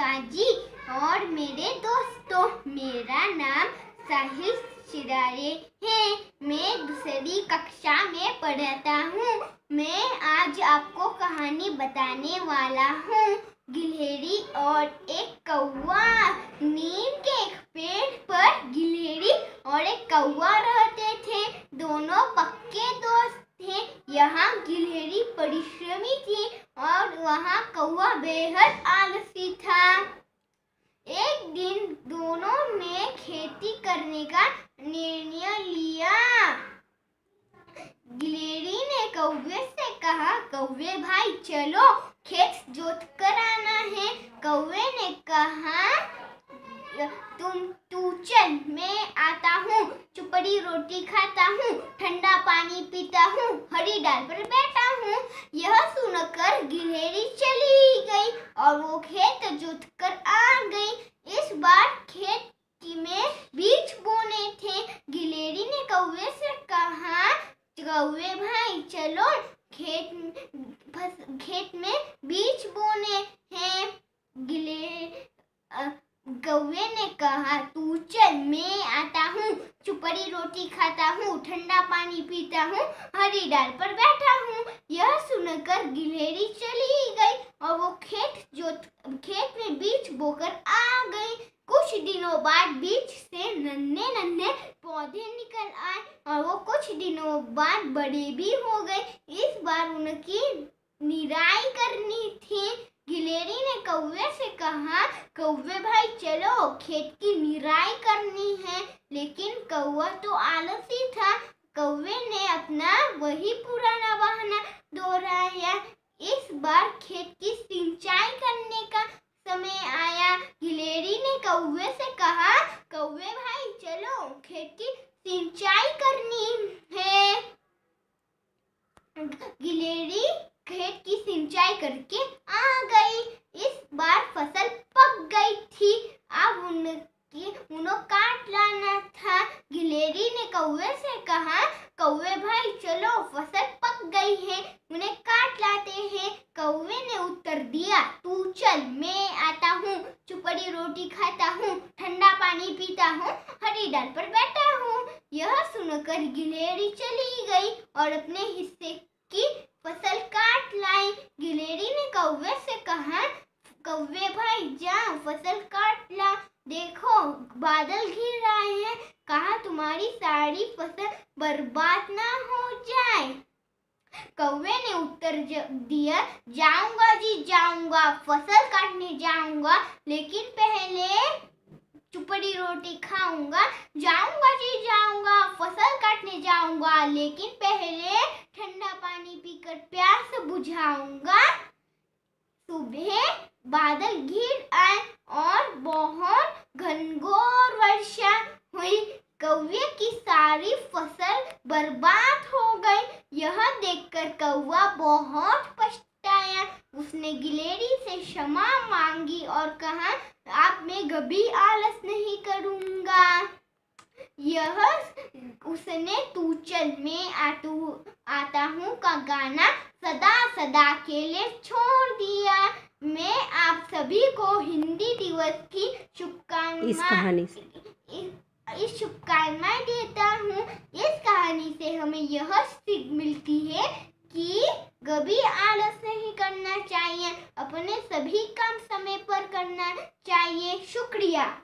काजी और मेरे दोस्तों। मेरा नाम साहिल चिरारे है। मैं दूसरी कक्षा में पढ़ता हूँ। मैं आज आपको कहानी बताने वाला हूँ। गिलहरी और एक कौवा। नीम के एक पेड़ पर गिलहरी और एक कौवा रहते थे। दोनों पक्के दोस्त थे। यहाँ गिलहरी परिश्रमी थी और वहाँ कौवा बेहद आलसी एक दिन ने खेती करने का निर्णय लिया। गिलेरी ने कौवे से कहा, कौवे भाई, चलो, खेत जोत कर आना है। कौवे ने कहा, तुम, तू चल, मैं आता हूँ, चुपड़ी रोटी खाता हूँ, ठंडा पानी पीता हूँ, हरी डाल पर बैठा हूँ। यह सुनकर गिलहरी चली गई और वो खेत जोत कर आ गई इस बार खेत में बीज बोने थे गिलेरी ने कौवे से कहा कौवे भाई, चलो खेत खेत में बीज बोने हैं। गिले कौवे ने कहा, तू चल, मैं आता हूँ, चुपड़ी रोटी खाता हूँ, ठंडा पानी पीता हूँ, हरी डाल पर बैठा हूँ। यह सुनकर गिलहरी चली गई और वो खेत जो खेत में बीज बोकर आ गई। कुछ दिनों बाद बीज से नन्हे नन्हे पौधे निकल आए। कुछ दिनों बाद बड़े भी हो गए। इस बार उनकी निराई करनी थी। गिलेरी ने कौवे से कहा, कौवे भाई, चलो, खेत की निराई करनी है। लेकिन कौवा तो आलसी था। कौवे ने अपना वही पुराना बहाना दोहराया। इस बार खेत की सिंचाई करने का समय आया। गिलेरी ने कौवे से कहा कौवे भाई चलो खेत की सिंचाई करनी है गिलेरी खेत की सिंचाई करके आ गई। इस बार फ़सल पक गई थी। अब उनकी, उन्हों काट लाना था। गिलेरी ने कौवे से कहा, कौवे भाई, चलो, फ़सल पक गई है। उन्हें काट लाते हैं। कौवे ने उत्तर दिया, तू चल, मैं आता हूँ। चुपड़ी रोटी खाता हूँ, ठंडा पानी पीता हूँ, हरी डाल पर बैठा हूँ। यह सुनकर गिलेरी चली गई और अपने हिस्से की फ़सल काट लाई गिलेरी ने कौवे से कहा कौवे भाई जा फ़सल काट ला। देखो, बादल घिर रहे हैं। कहा तुम्हारी सारी फ़सल बर्बाद ना हो जाए। कौवे ने उत्तर दिया, जाऊँगा जी, जाऊँगा। फ़सल काटने जाऊँगा। लेकिन पहले चुपड़ी रोटी खाऊँगा। जाऊँगा जी, जाऊँगा। फ़सल काटने जाऊँगा। लेकिन पहले ठंडा पानी पीकर प्यास बुझाऊँगा। सुबह बादल घिर आए और बहुत घनघोर वर्षा हुई। कौवे की सारी फ़सल बर्बाद हो गई। यह देखकर कौवा बहुत पछताया। उसने गिलेरी से क्षमा मांगी और कहा आप मैं कभी आलस नहीं करूँगा। यह उसने तू चल मैं आतू आता हूँ का गाना सदा सदा के लिए छोड़ दिया। मैं आप सभी को हिंदी दिवस की शुभकामनाएँ इस कहानी से। इस, शुभकामनाएँ देता हूँ। इस कहानी से हमें यह सीख मिलती है कि कभी आलस नहीं करना चाहिए अपने सभी काम समय पर करना चाहिए। शुक्रिया।